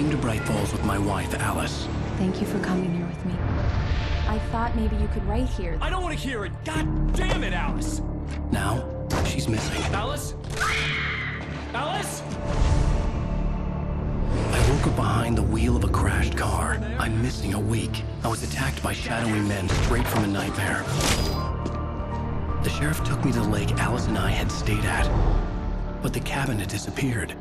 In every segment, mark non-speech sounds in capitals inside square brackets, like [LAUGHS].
came to Bright Falls with my wife, Alice. Thank you for coming here with me. I thought maybe you could write here. I don't want to hear it! God damn it, Alice! Now, she's missing. Alice? Alice? I woke up behind the wheel of a crashed car. I'm missing a week. I was attacked by shadowy men straight from a nightmare. The sheriff took me to the lake Alice and I had stayed at, but the cabin had disappeared.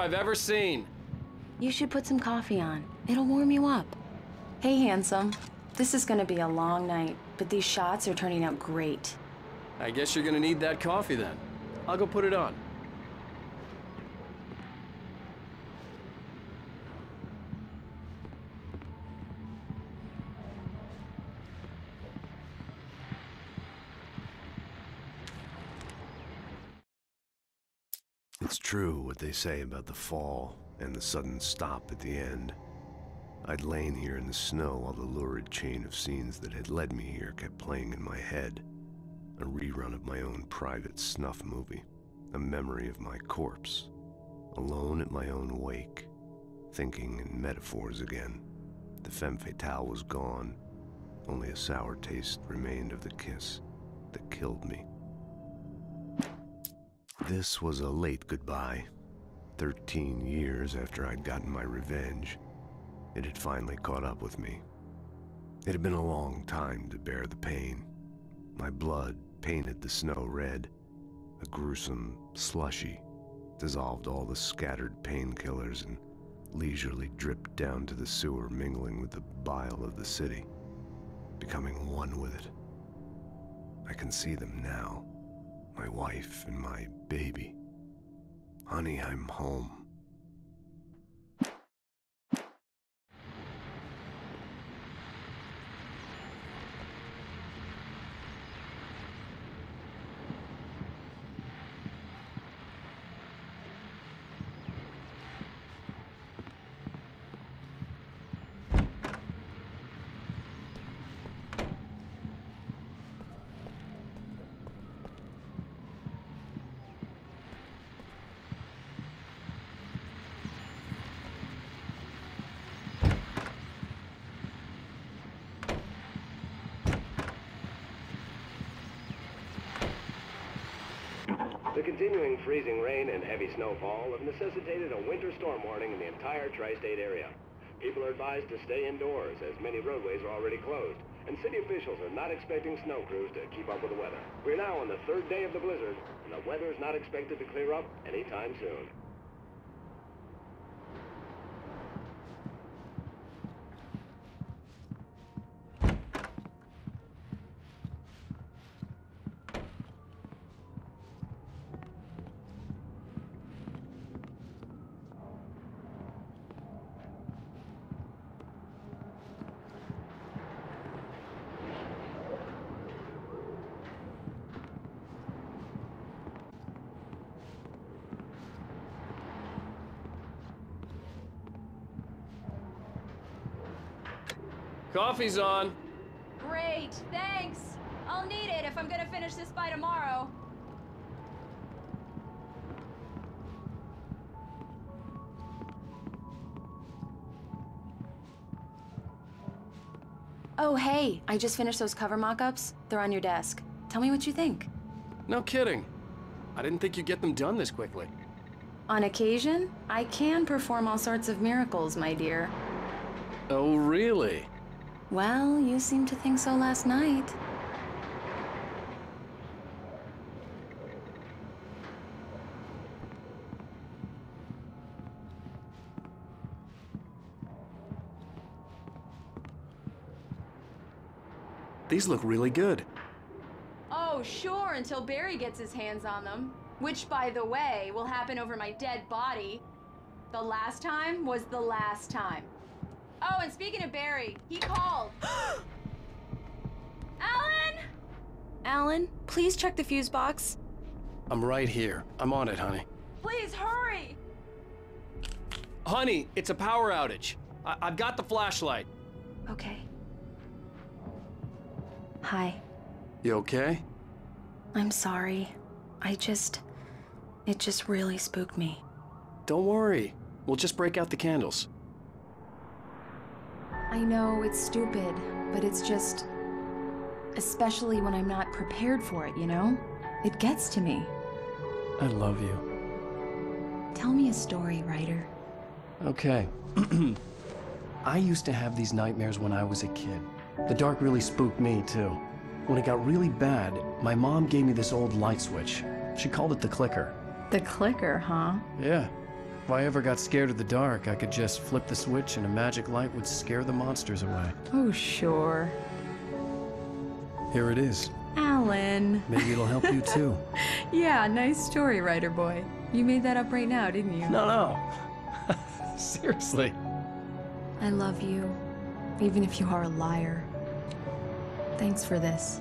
I've ever seen. You should put some coffee on. It'll warm you up. Hey, handsome. This is gonna be a long night, but these shots are turning out great. I guess you're gonna need that coffee then. I'll go put it on. It's true what they say about the fall and the sudden stop at the end. I'd lain here in the snow while the lurid chain of scenes that had led me here kept playing in my head. A rerun of my own private snuff movie. A memory of my corpse. Alone at my own wake. Thinking in metaphors again. The femme fatale was gone. Only a sour taste remained of the kiss that killed me. This was a late goodbye. Thirteen years after I'd gotten my revenge, it had finally caught up with me. It had been a long time to bear the pain. My blood painted the snow red. A gruesome slushy dissolved all the scattered painkillers and leisurely dripped down to the sewer, mingling with the bile of the city, becoming one with it. I can see them now my wife and my baby. Honey, I'm home. The continuing freezing rain and heavy snowfall have necessitated a winter storm warning in the entire tri-state area. People are advised to stay indoors as many roadways are already closed, and city officials are not expecting snow crews to keep up with the weather. We're now on the third day of the blizzard, and the weather is not expected to clear up anytime soon. Coffee's on. Great, thanks. I'll need it if I'm gonna finish this by tomorrow. Oh, hey, I just finished those cover mock-ups. They're on your desk. Tell me what you think. No kidding. I didn't think you'd get them done this quickly. On occasion, I can perform all sorts of miracles, my dear. Oh, really? Well, you seemed to think so last night. These look really good. Oh, sure, until Barry gets his hands on them. Which, by the way, will happen over my dead body. The last time was the last time. Oh, and speaking of Barry, he called. [GASPS] Alan! Alan, please check the fuse box. I'm right here. I'm on it, honey. Please hurry! Honey, it's a power outage. I- I've got the flashlight. Okay. Hi. You okay? I'm sorry. I just. It just really spooked me. Don't worry. We'll just break out the candles. I know it's stupid, but it's just. Especially when I'm not prepared for it, you know? It gets to me. I love you. Tell me a story, writer. Okay. [CLEARS THROAT] I used to have these nightmares when I was a kid. The dark really spooked me, too. When it got really bad, my mom gave me this old light switch. She called it the clicker. The clicker, huh? Yeah. If I ever got scared of the dark, I could just flip the switch and a magic light would scare the monsters away. Oh, sure. Here it is. Alan. Maybe it'll help you too. [LAUGHS] Yeah, nice story, writer boy. You made that up right now, didn't you? No, no. [LAUGHS] Seriously. I love you, even if you are a liar. Thanks for this.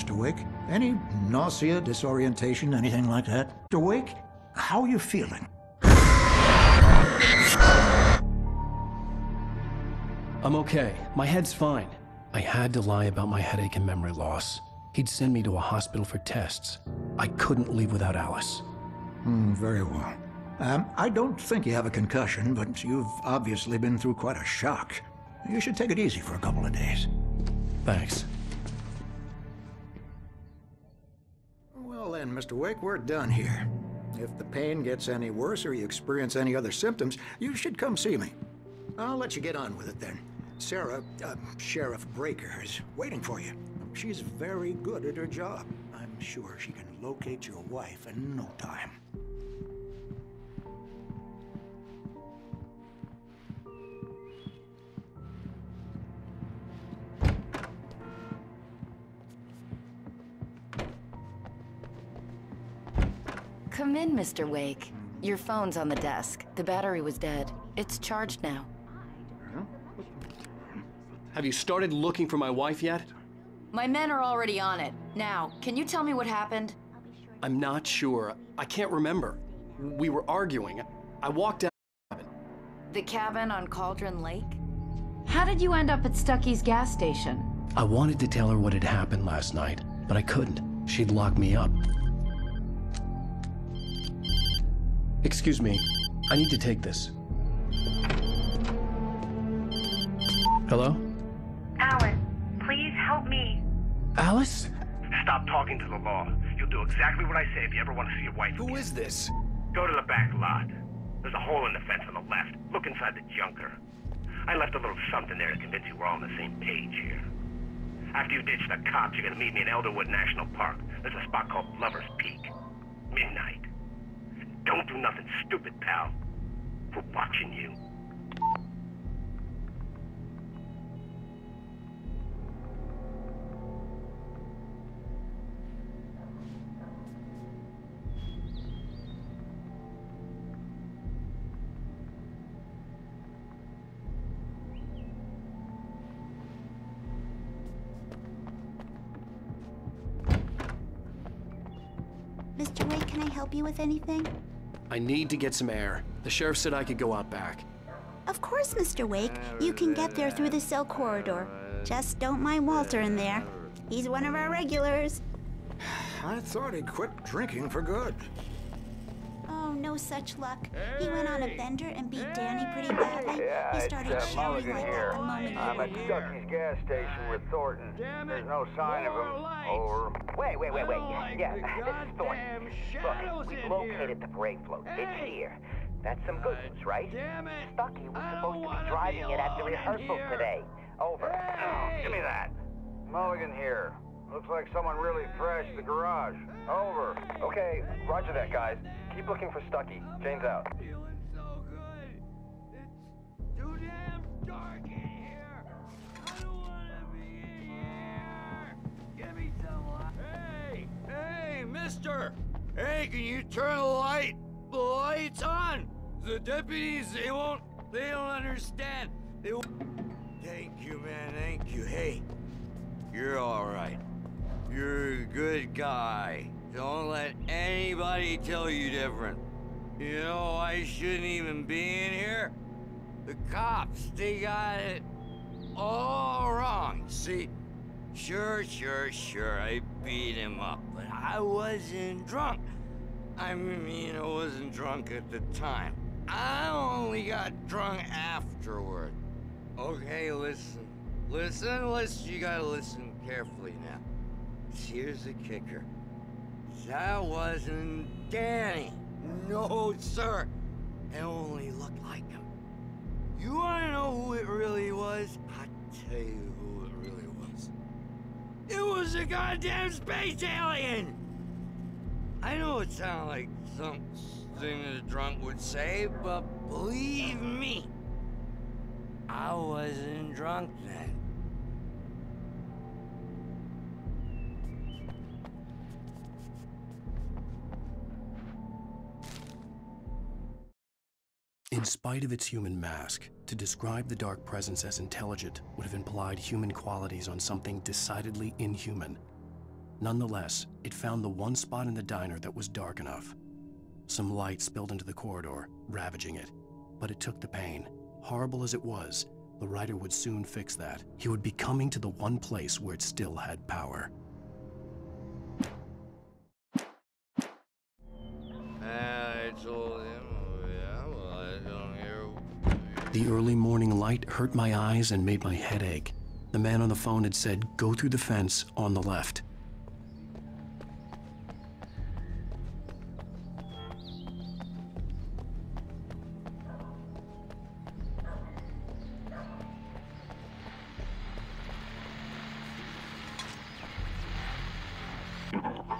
You feel, Mr. Wake? Any nausea, disorientation, anything like that? Mr. Wake, how are you feeling? I'm okay. My head's fine. I had to lie about my headache and memory loss. He'd send me to a hospital for tests. I couldn't leave without Alice. Hmm, very well. Um, I don't think you have a concussion, but you've obviously been through quite a shock. You should take it easy for a couple of days. Thanks. Then, Mr. Wake, we're done here. If the pain gets any worse or you experience any other symptoms, you should come see me. I'll let you get on with it then. Sarah, uh, Sheriff Breaker, is waiting for you. She's very good at her job. I'm sure she can locate your wife in no time. Come in, Mr. Wake. Your phone's on the desk. The battery was dead. It's charged now. Have you started looking for my wife yet? My men are already on it. Now, can you tell me what happened? I'm not sure. I can't remember. We were arguing. I walked out. The cabin The cabin on Cauldron Lake? How did you end up at Stucky's gas station? I wanted to tell her what had happened last night, but I couldn't. She'd lock me up. Excuse me. I need to take this. Hello? Alan, please help me. Alice? Stop talking to the law. You'll do exactly what I say if you ever want to see your wife Who again. is this? Go to the back lot. There's a hole in the fence on the left. Look inside the junker. I left a little something there to convince you we're all on the same page here. After you ditch the cops, you're gonna meet me in Elderwood National Park. There's a spot called Lover's Peak. Midnight. Don't do nothing stupid, pal. We're watching you. Mr. Wake, can I help you with anything? I need to get some air. The sheriff said I could go out back. Of course, Mr. Wake. You can get there through the cell corridor. Just don't mind Walter in there. He's one of our regulars. [SIGHS] I thought he'd quit drinking for good. No such luck. He went on a bender and beat Danny pretty badly. Yeah, he it's started uh, shouting like here. that the moment I'm at were. Stucky's gas station with Thornton. There's no sign of him. Over. Wait, wait, wait, wait. Yeah, this [LAUGHS] is Thornton. Look, we've located the parade float. It's here. That's some good news, right? Stucky was supposed to be driving it at the rehearsal today. Over. Oh, give me that. Mulligan here. Looks like someone really trashed the garage. Over. Okay, roger that, guys. Keep looking for Stucky. Jane's out. Feeling so good. It's too damn dark in here. I don't want to be in here. Give me some light. Hey, hey, mister. Hey, can you turn the light? The light's on. The deputies, they won't, they don't understand. They won't. Thank you, man, thank you. Hey, you're all good guy. Don't let anybody tell you different. You know, I shouldn't even be in here. The cops, they got it all wrong. See, sure, sure, sure, I beat him up, but I wasn't drunk. I mean, I wasn't drunk at the time. I only got drunk afterward. Okay, listen. Listen, listen, you gotta listen carefully now. Here's the kicker. That wasn't Danny. No, sir. It only looked like him. You wanna know who it really was? I'll tell you who it really was. It was a goddamn space alien! I know it sounds like something a drunk would say, but believe me, I wasn't drunk then. In spite of its human mask, to describe the Dark Presence as intelligent would have implied human qualities on something decidedly inhuman. Nonetheless, it found the one spot in the diner that was dark enough. Some light spilled into the corridor, ravaging it. But it took the pain. Horrible as it was, the writer would soon fix that. He would be coming to the one place where it still had power. I told him, The early morning light hurt my eyes and made my head ache. The man on the phone had said, go through the fence on the left.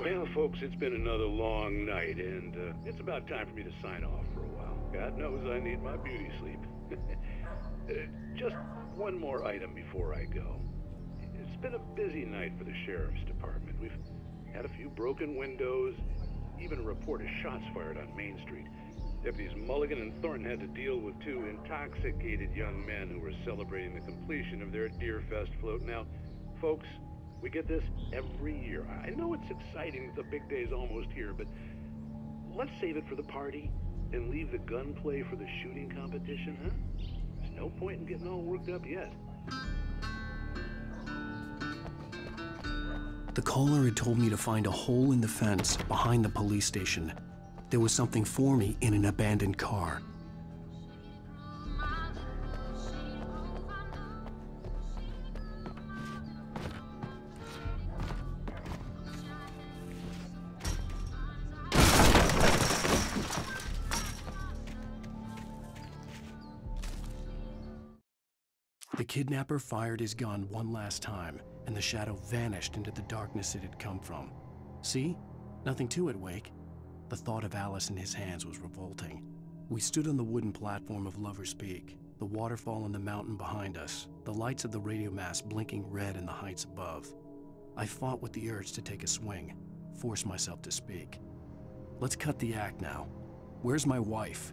Well, folks, it's been another long night, and uh, it's about time for me to sign off for a while. God knows I need my beauty sleep. [LAUGHS] uh, just one more item before I go. It's been a busy night for the Sheriff's Department. We've had a few broken windows, even a report of shots fired on Main Street. Deputies Mulligan and Thornton had to deal with two intoxicated young men who were celebrating the completion of their Deerfest float. Now, folks, we get this every year. I know it's exciting that the big day's almost here, but let's save it for the party and leave the gunplay for the shooting competition, huh? There's no point in getting all worked up yet. The caller had told me to find a hole in the fence behind the police station. There was something for me in an abandoned car. Kidnapper fired his gun one last time, and the shadow vanished into the darkness it had come from. See? Nothing to it, Wake. The thought of Alice in his hands was revolting. We stood on the wooden platform of Lover's Peak, the waterfall on the mountain behind us, the lights of the radio mast blinking red in the heights above. I fought with the urge to take a swing, force myself to speak. Let's cut the act now. Where's my wife?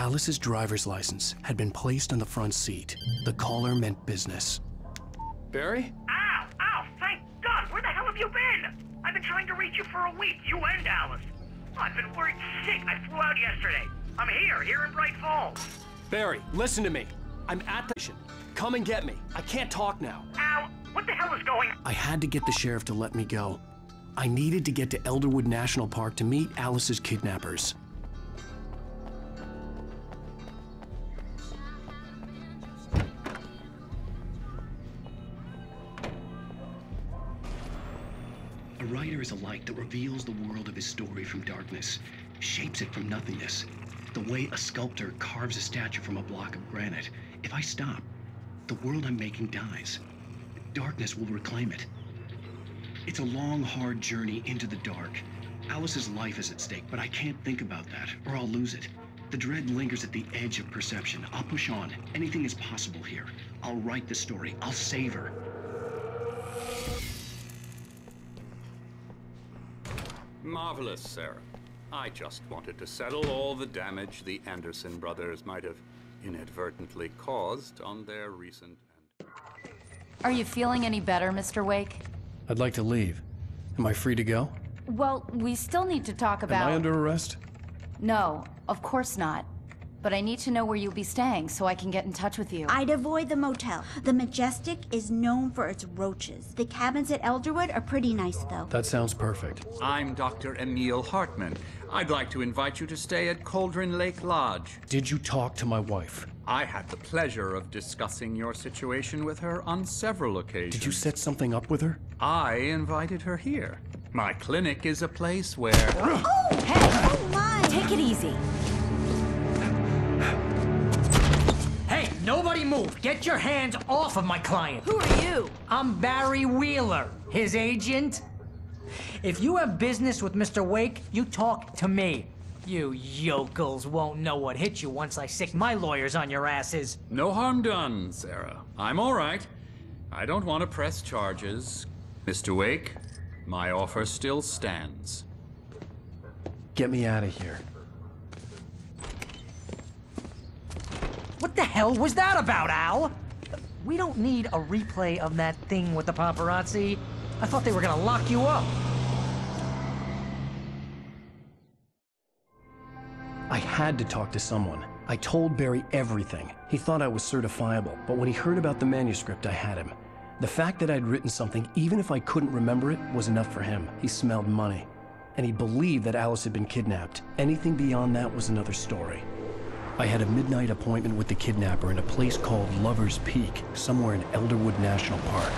Alice's driver's license had been placed on the front seat. The caller meant business. Barry? Ow! Ow! Thank God! Where the hell have you been? I've been trying to reach you for a week, you and Alice. I've been worried sick. I flew out yesterday. I'm here, here in Bright Falls. Barry, listen to me. I'm at the station. Come and get me. I can't talk now. Ow! What the hell is going on? I had to get the sheriff to let me go. I needed to get to Elderwood National Park to meet Alice's kidnappers. Is a light that reveals the world of his story from darkness, shapes it from nothingness. The way a sculptor carves a statue from a block of granite. If I stop, the world I'm making dies. Darkness will reclaim it. It's a long, hard journey into the dark. Alice's life is at stake, but I can't think about that, or I'll lose it. The dread lingers at the edge of perception. I'll push on. Anything is possible here. I'll write the story. I'll save her. Marvelous, Sarah. I just wanted to settle all the damage the Anderson brothers might have inadvertently caused on their recent. Are you feeling any better, Mr. Wake? I'd like to leave. Am I free to go? Well, we still need to talk about. Am I under arrest? No, of course not. But I need to know where you'll be staying so I can get in touch with you. I'd avoid the motel. The Majestic is known for its roaches. The cabins at Elderwood are pretty nice, though. That sounds perfect. I'm Dr. Emil Hartman. I'd like to invite you to stay at Cauldron Lake Lodge. Did you talk to my wife? I had the pleasure of discussing your situation with her on several occasions. Did you set something up with her? I invited her here. My clinic is a place where. Oh, hey! Oh, my! Take it easy. Move! Get your hands off of my client! Who are you? I'm Barry Wheeler, his agent. If you have business with Mr. Wake, you talk to me. You yokels won't know what hit you once I sic my lawyers on your asses. No harm done, Sarah. I'm all right. I don't want to press charges. Mr. Wake, my offer still stands. Get me out of here. What the hell was that about, Al? We don't need a replay of that thing with the paparazzi. I thought they were gonna lock you up. I had to talk to someone. I told Barry everything. He thought I was certifiable, but when he heard about the manuscript, I had him. The fact that I'd written something, even if I couldn't remember it, was enough for him. He smelled money. And he believed that Alice had been kidnapped. Anything beyond that was another story. I had a midnight appointment with the kidnapper in a place called Lover's Peak, somewhere in Elderwood National Park.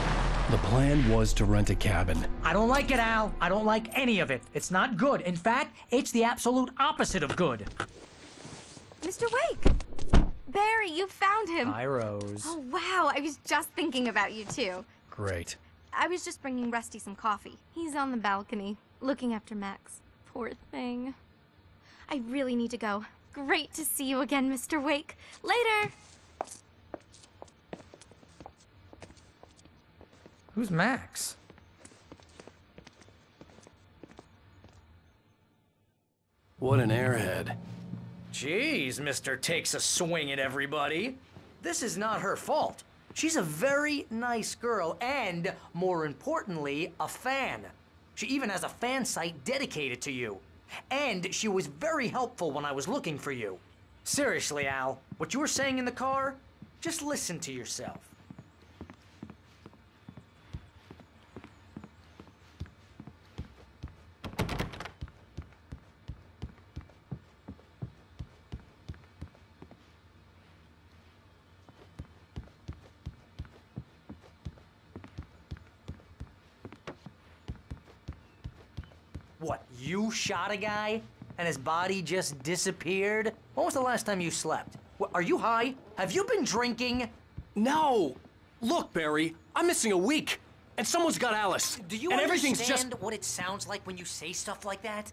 The plan was to rent a cabin. I don't like it, Al. I don't like any of it. It's not good. In fact, it's the absolute opposite of good. Mr. Wake! Barry, you found him! Hi, Rose. Oh, wow. I was just thinking about you, too. Great. I was just bringing Rusty some coffee. He's on the balcony, looking after Max. Poor thing. I really need to go. Great to see you again, Mr. Wake. Later! Who's Max? What an airhead. Jeez, Mr. Takes a swing at everybody. This is not her fault. She's a very nice girl and, more importantly, a fan. She even has a fan site dedicated to you. And she was very helpful when I was looking for you. Seriously, Al, what you were saying in the car, just listen to yourself. What, you shot a guy and his body just disappeared? When was the last time you slept? Are you high? Have you been drinking? No! Look, Barry, I'm missing a week, and someone's got Alice. Do you and understand everything's just what it sounds like when you say stuff like that?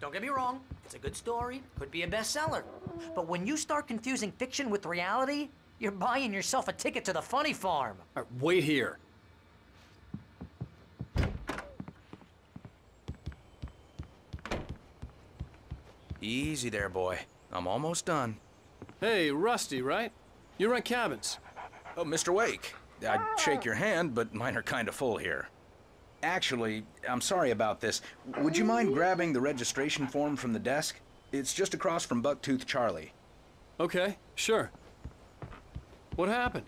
Don't get me wrong, it's a good story, could be a bestseller. But when you start confusing fiction with reality, you're buying yourself a ticket to the funny farm. Right, wait here. Easy there, boy. I'm almost done. Hey, Rusty, right? You rent cabins. Oh, Mr. Wake. I'd shake your hand, but mine are kind of full here. Actually, I'm sorry about this. Would you mind grabbing the registration form from the desk? It's just across from Bucktooth Charlie. Okay, sure. What happened?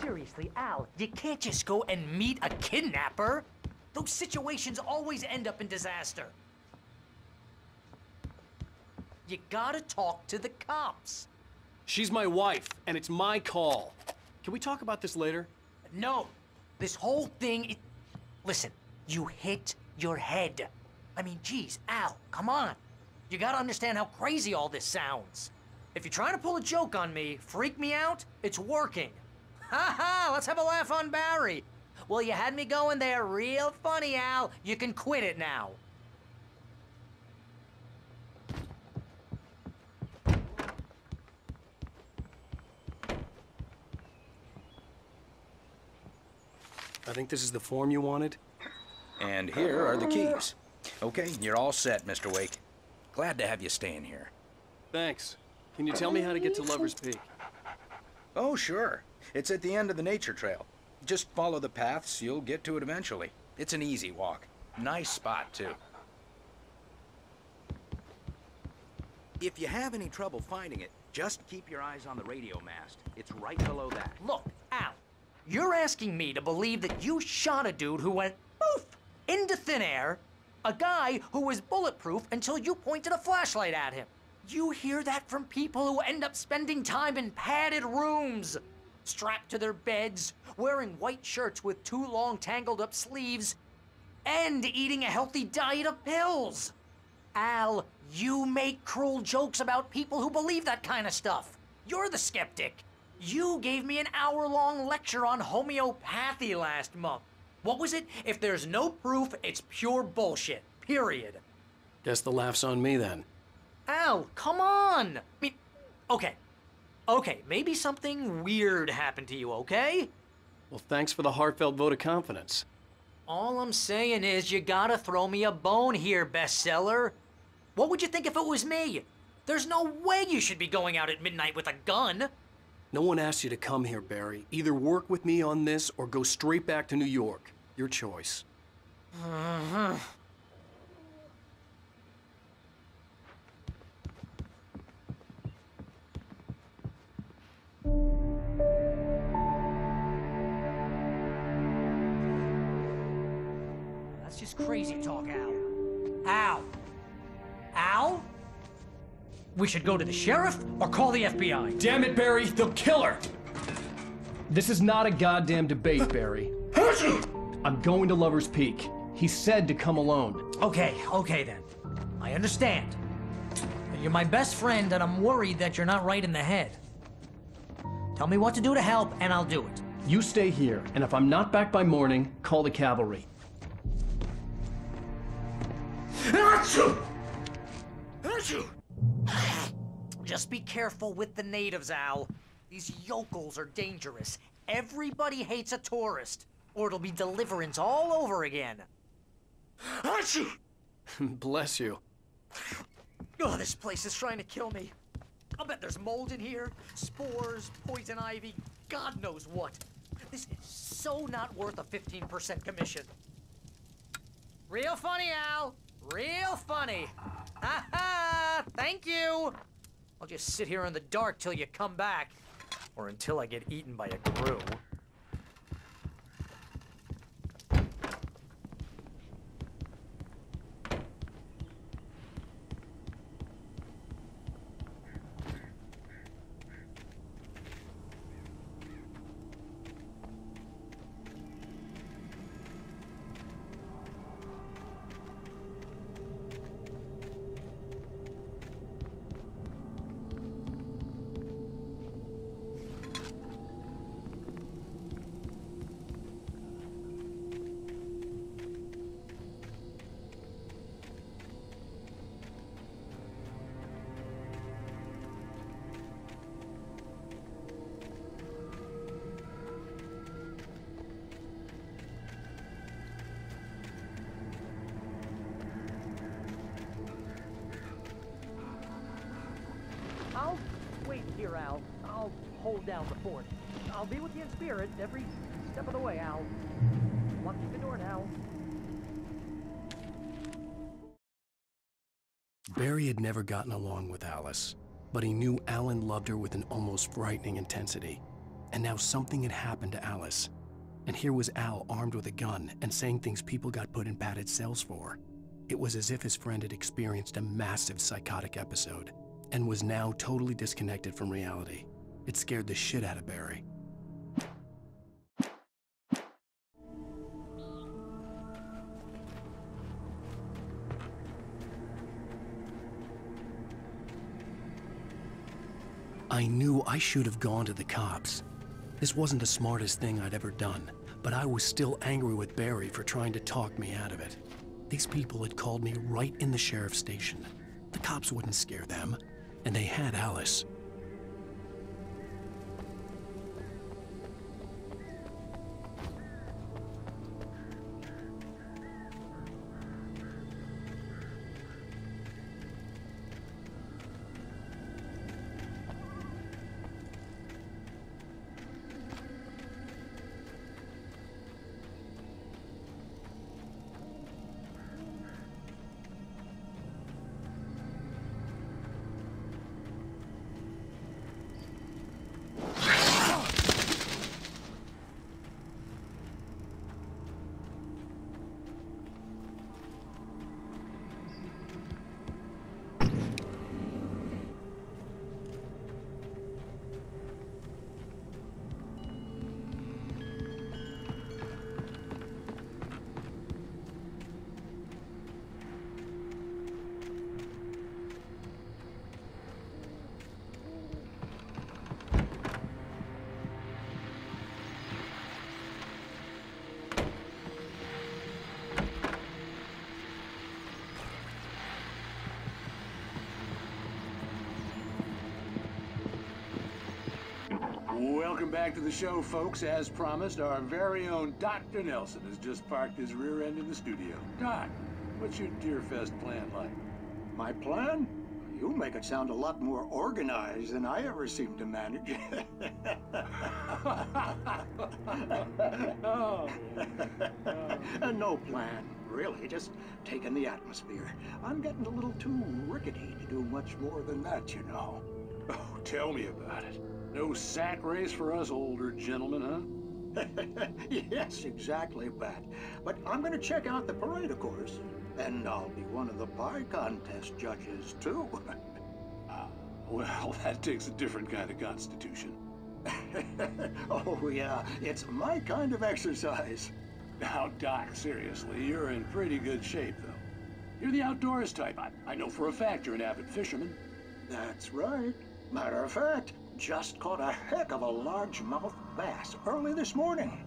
Seriously, Al, you can't just go and meet a kidnapper. Those situations always end up in disaster. You gotta talk to the cops. She's my wife, and it's my call. Can we talk about this later? No, this whole thing. It... Listen, you hit your head. I mean, geez, Al, come on. You gotta understand how crazy all this sounds. If you're trying to pull a joke on me, freak me out, it's working. [LAUGHS] Ha ha, let's have a laugh on Barry. Well, you had me going there real funny, Al. You can quit it now. I think this is the form you wanted. And here are the keys. Okay, you're all set, Mr. Wake. Glad to have you staying here. Thanks. Can you tell me how to get to Lover's Peak? Oh, sure. It's at the end of the nature trail. Just follow the paths, you'll get to it eventually. It's an easy walk. Nice spot, too. If you have any trouble finding it, just keep your eyes on the radio mast. It's right below that. Look, Al, you're asking me to believe that you shot a dude who went poof into thin air, a guy who was bulletproof until you pointed a flashlight at him. You hear that from people who end up spending time in padded rooms, strapped to their beds, wearing white shirts with too long tangled up sleeves, and eating a healthy diet of pills. Al, you make cruel jokes about people who believe that kind of stuff. You're the skeptic. You gave me an hour-long lecture on homeopathy last month. What was it? If there's no proof, it's pure bullshit. Period. Guess the laugh's on me then. Al, come on! I mean, okay. Okay, maybe something weird happened to you, okay? Well, thanks for the heartfelt vote of confidence. All I'm saying is you gotta throw me a bone here, bestseller. What would you think if it was me? There's no way you should be going out at midnight with a gun. No one asked you to come here, Barry. Either work with me on this or go straight back to New York. Your choice. That's just crazy talk, Al. Al! Al? We should go to the sheriff or call the FBI. Damn it, Barry, they'll kill her! This is not a goddamn debate, Barry. [LAUGHS] I'm going to Lover's Peak. He said to come alone. Okay, okay then. I understand. But you're my best friend, and I'm worried that you're not right in the head. Tell me what to do to help, and I'll do it. You stay here, and if I'm not back by morning, call the cavalry. Just be careful with the natives, Al. These yokels are dangerous. Everybody hates a tourist, or it'll be deliverance all over again. [LAUGHS] Bless you. Oh, this place is trying to kill me. I'll bet there's mold in here, spores, poison ivy, God knows what. This is so not worth a 15% commission. Real funny, Al. Real funny. Ha ha! Thank you! I'll just sit here in the dark till you come back. Or until I get eaten by a grue. Every step of the way, Al. Lock the door now. Barry had never gotten along with Alice, but he knew Alan loved her with an almost frightening intensity. And now something had happened to Alice. And here was Al armed with a gun and saying things people got put in padded cells for. It was as if his friend had experienced a massive psychotic episode and was now totally disconnected from reality. It scared the shit out of Barry. I knew I should have gone to the cops. This wasn't the smartest thing I'd ever done, but I was still angry with Barry for trying to talk me out of it. These people had called me right in the sheriff's station. The cops wouldn't scare them, and they had Alice. Welcome back to the show, folks. As promised, our very own Dr. Nelson has just parked his rear end in the studio. Doc, what's your Deerfest plan like? My plan? You make it sound a lot more organized than I ever seem to manage. oh. [LAUGHS] [LAUGHS] no plan, really. Just taking the atmosphere. I'm getting a little too rickety to do much more than that, you know. Oh, tell me about it. No sack race for us older gentlemen, huh? [LAUGHS] yes, exactly, Pat. But I'm going to check out the parade, of course. And I'll be one of the pie contest judges, too. uh, [LAUGHS] well, that takes a different kind of constitution. [LAUGHS] oh, yeah. It's my kind of exercise. Now, Doc, seriously, you're in pretty good shape, though. You're the outdoors type. I, I know for a fact you're an avid fisherman. That's right. Matter of fact, just caught a heck of a largemouth bass early this morning.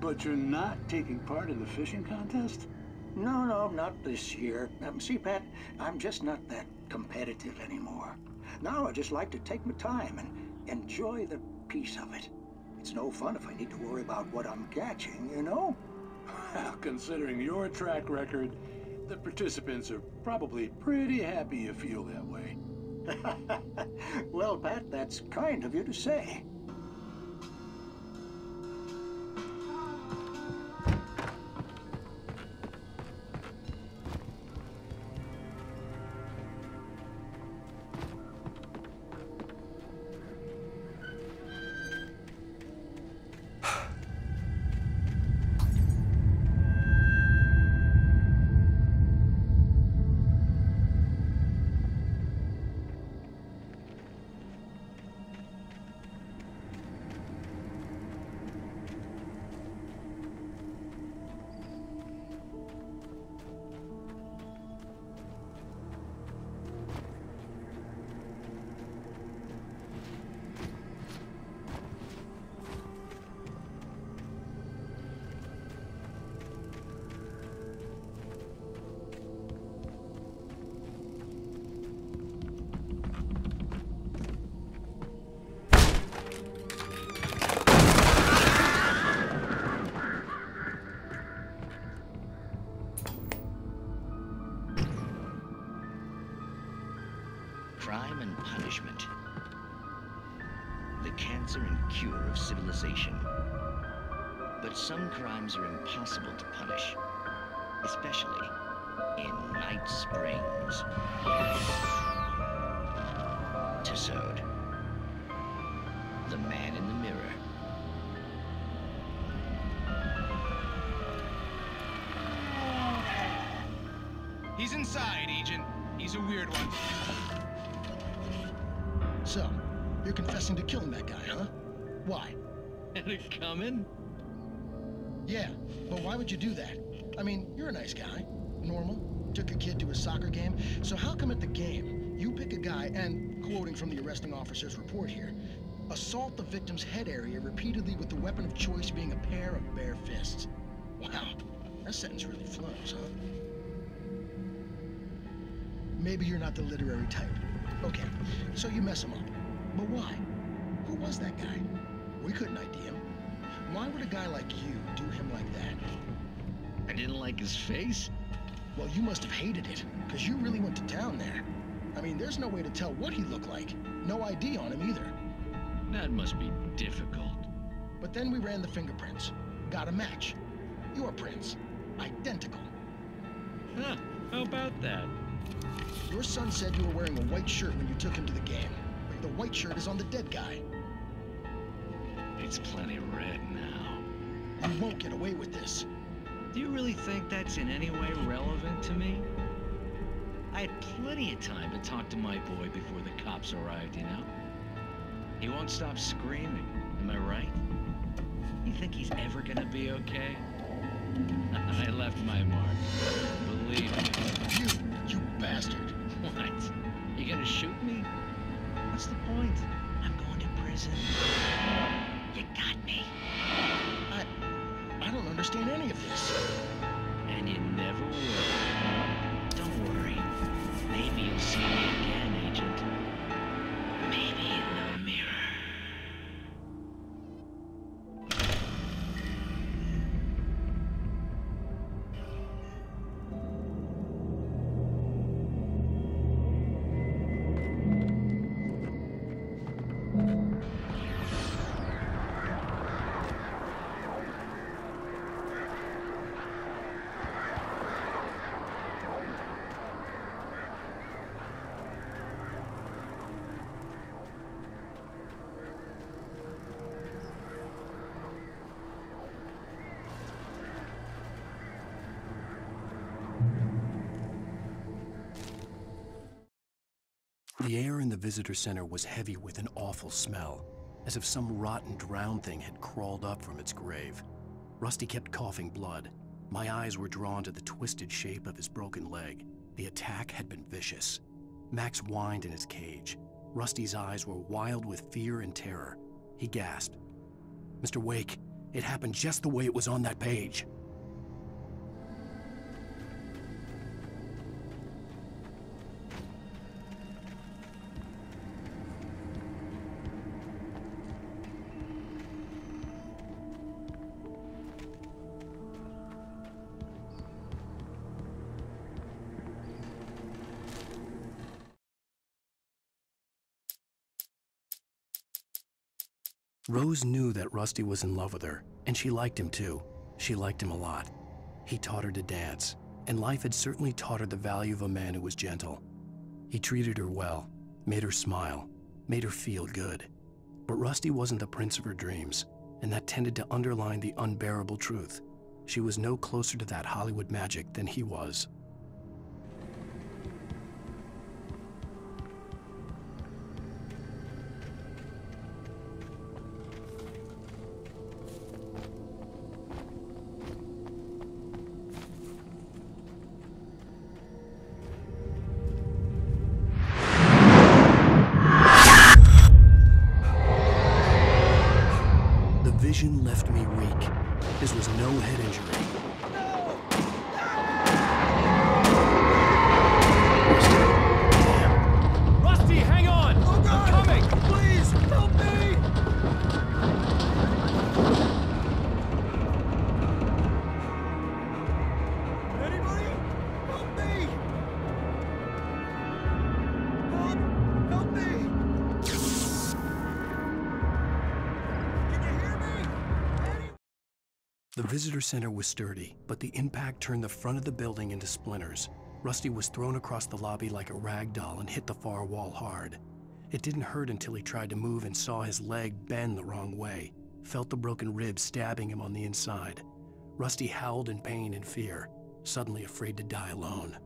But you're not taking part in the fishing contest? No, no, not this year. Um, see, Pat, I'm just not that competitive anymore. Now I just like to take my time and enjoy the peace of it. It's no fun if I need to worry about what I'm catching, you know? Well, considering your track record, the participants are probably pretty happy you feel that way. [LAUGHS] well, Pat, that's kind of you to say. Inside, Agent. He's a weird one. So, you're confessing to killing that guy, huh? Why? [LAUGHS] Had it coming? Yeah, but why would you do that? I mean, you're a nice guy. Normal. Took a kid to a soccer game. So how come at the game, you pick a guy and Quoting from the arresting officer's report here, assault the victim's head area repeatedly with the weapon of choice being a pair of bare fists. Wow, that sentence really flows, huh? Maybe you're not the literary type. Okay, so you mess him up. But why? Who was that guy? We couldn't ID him. Why would a guy like you do him like that? I didn't like his face? Well, you must have hated it, because you really went to town there. I mean, there's no way to tell what he looked like. No ID on him either. That must be difficult. But then we ran the fingerprints. Got a match. Your prints. Identical. Huh, how about that? Your son said you were wearing a white shirt when you took him to the game. But the white shirt is on the dead guy. It's plenty red now. You won't get away with this. Do you really think that's in any way relevant to me? I had plenty of time to talk to my boy before the cops arrived, you know? He won't stop screaming, am I right? You think he's ever gonna be okay? [LAUGHS] I left my mark. Believe me. You, you bastard. You gonna shoot me? What's the point? I'm going to prison. The air in the visitor center was heavy with an awful smell, as if some rotten drowned thing had crawled up from its grave. Rusty kept coughing blood. My eyes were drawn to the twisted shape of his broken leg. The attack had been vicious. Max whined in his cage. Rusty's eyes were wild with fear and terror. He gasped. Mr. Wake, it happened just the way it was on that page. Rose knew that Rusty was in love with her, and she liked him too. She liked him a lot. He taught her to dance, and life had certainly taught her the value of a man who was gentle. He treated her well, made her smile, made her feel good. But Rusty wasn't the prince of her dreams, and that tended to underline the unbearable truth. She was no closer to that Hollywood magic than he was. Center was sturdy, but the impact turned the front of the building into splinters. Rusty was thrown across the lobby like a rag doll and hit the far wall hard. It didn't hurt until he tried to move and saw his leg bend the wrong way, felt the broken rib stabbing him on the inside. Rusty howled in pain and fear, suddenly afraid to die alone.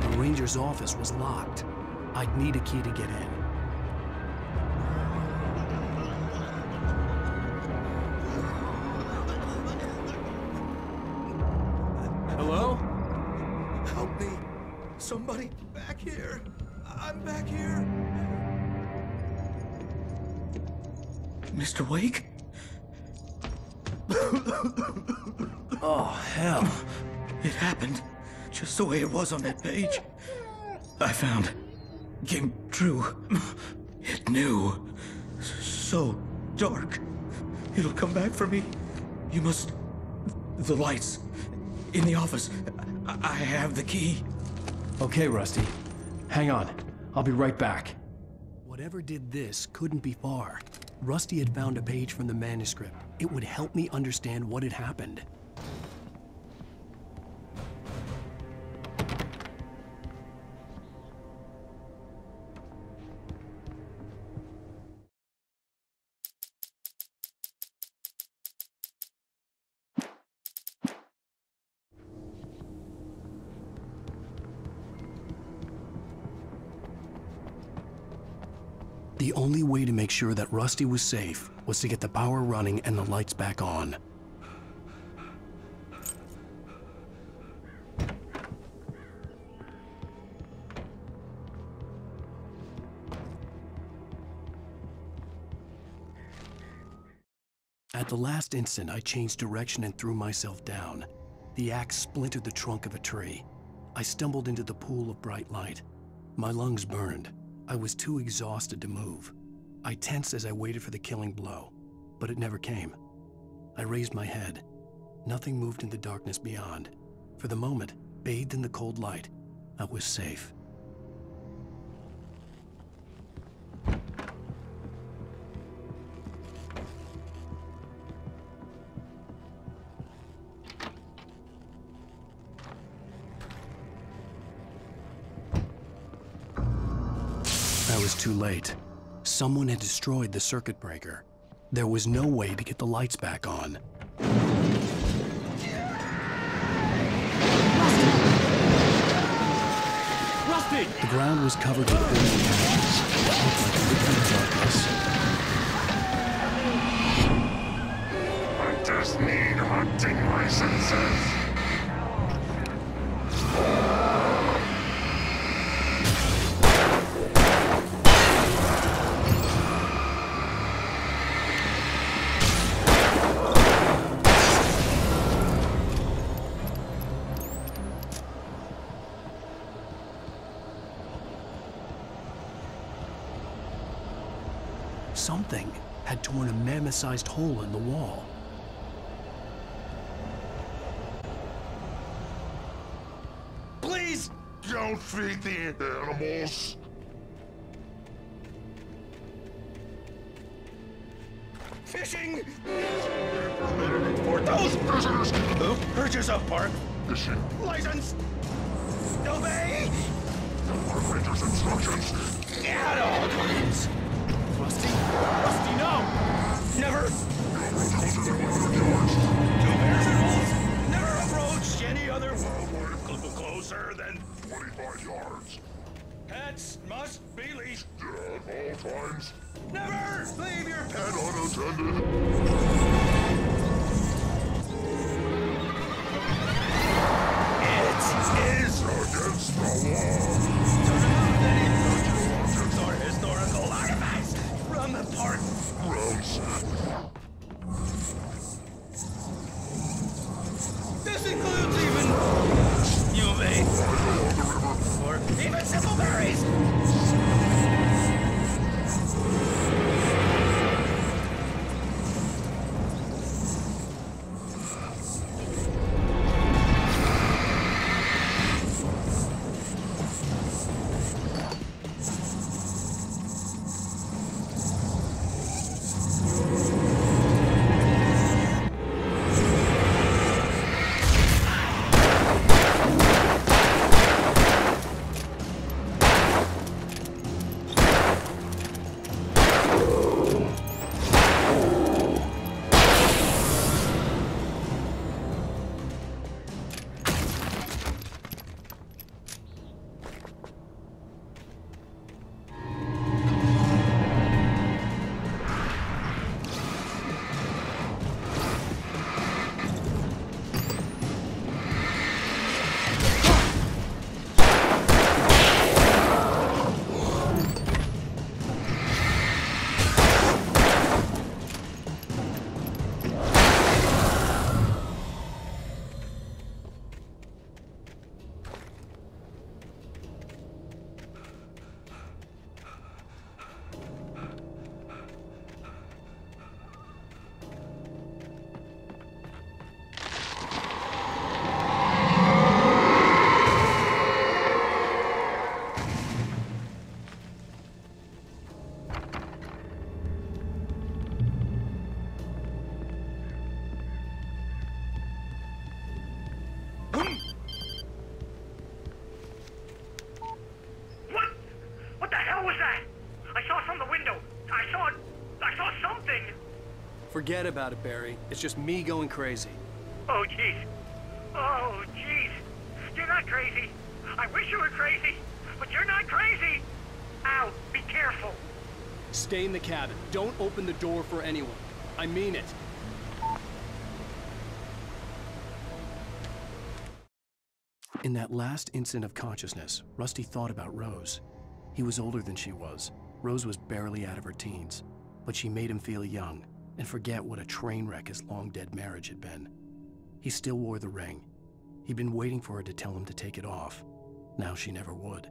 The ranger's office was locked. I'd need a key to get in. I'm back here. Mr. Wake? Oh, hell. It happened just the way it was on that page. I found. Came true. It knew. So dark. It'll come back for me. You must. The lights. In the office. I, I have the key. Okay, Rusty. Hang on. I'll be right back. Whatever did this couldn't be far. Rusty had found a page from the manuscript. It would help me understand what had happened. Make sure that Rusty was safe was to get the power running and the lights back on. At the last instant, I changed direction and threw myself down. The axe splintered the trunk of a tree. I stumbled into the pool of bright light. My lungs burned. I was too exhausted to move. I tensed as I waited for the killing blow, but it never came. I raised my head. Nothing moved in the darkness beyond. For the moment, bathed in the cold light, I was safe. I was too late. Someone had destroyed the circuit breaker. There was no way to get the lights back on. Rusty! The ground was covered with burning ashes. It looked like liquid darkness. I just need hunting licenses. Something had torn a mammoth-sized hole in the wall. Please don't feed the animals. Fishing! For those visitors who purchase a park Fishing. license, obey Park Ranger's instructions. Pets must be leashed. Yeah, at all times. Never leave your pet And unattended. Forget about it, Barry. It's just me going crazy. Oh, jeez. Oh, jeez. You're not crazy. I wish you were crazy, but you're not crazy. Ow, be careful. Stay in the cabin. Don't open the door for anyone. I mean it. In that last instant of consciousness, Rusty thought about Rose. He was older than she was. Rose was barely out of her teens, but she made him feel young and forget what a train wreck his long dead marriage had been. He still wore the ring. He'd been waiting for her to tell him to take it off. Now she never would.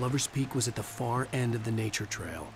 Lover's Peak was at the far end of the nature trail.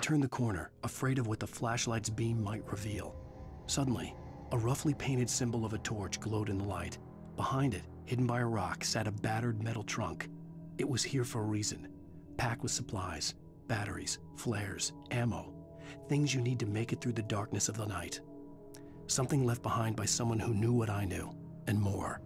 Turned the corner, afraid of what the flashlight's beam might reveal. Suddenly, a roughly painted symbol of a torch glowed in the light. Behind it, hidden by a rock, sat a battered metal trunk. It was here for a reason, packed with supplies, batteries, flares, ammo, things you need to make it through the darkness of the night. Something left behind by someone who knew what I knew, and more.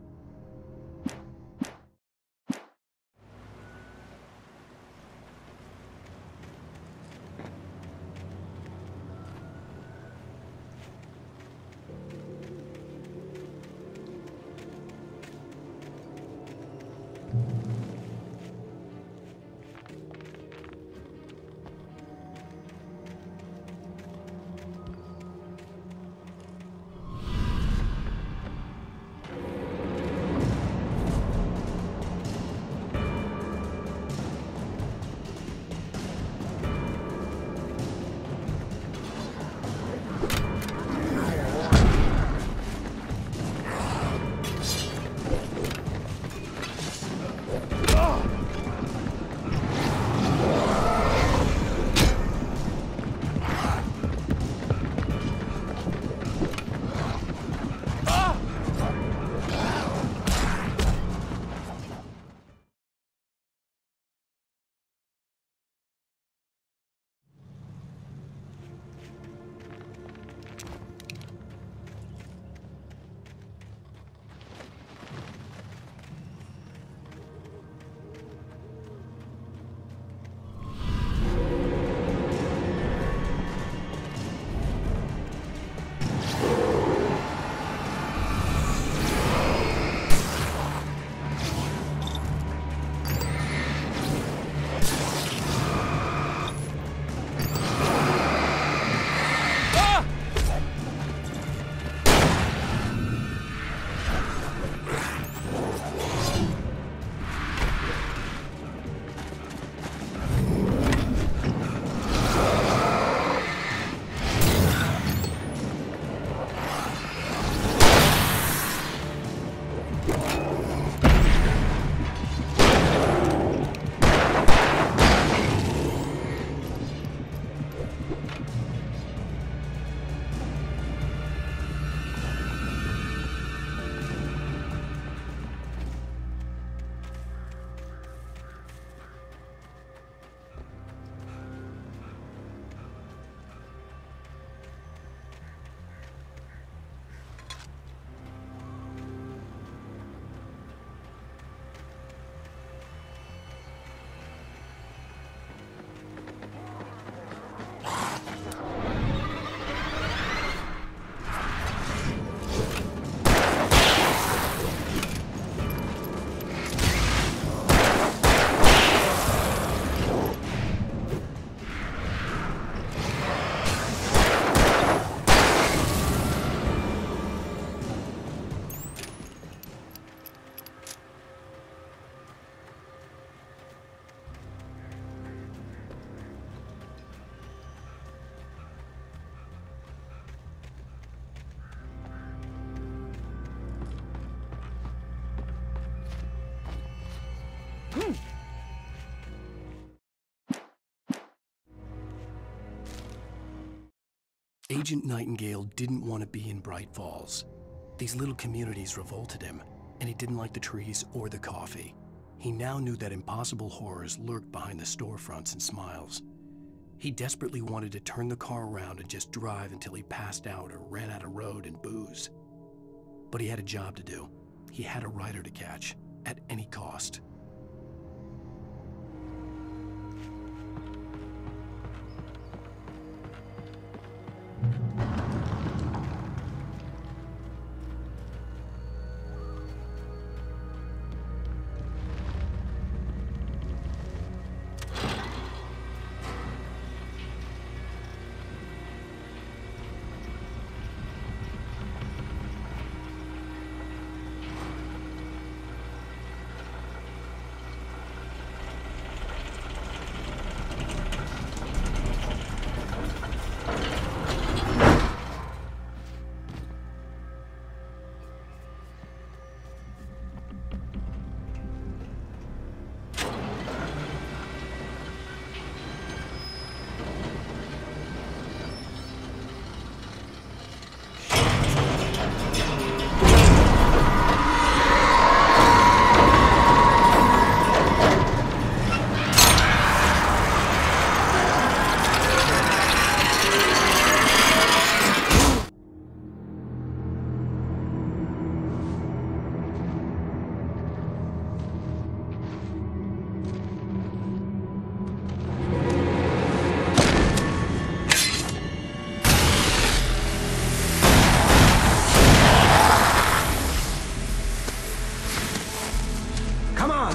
Agent Nightingale didn't want to be in Bright Falls. These little communities revolted him, and he didn't like the trees or the coffee. He now knew that impossible horrors lurked behind the storefronts and smiles. He desperately wanted to turn the car around and just drive until he passed out or ran out of road and booze. But he had a job to do. He had a rider to catch, at any cost.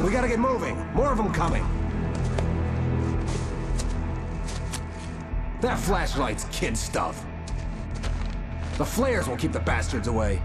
We gotta get moving. More of them coming. That flashlight's kid stuff. The flares will keep the bastards away.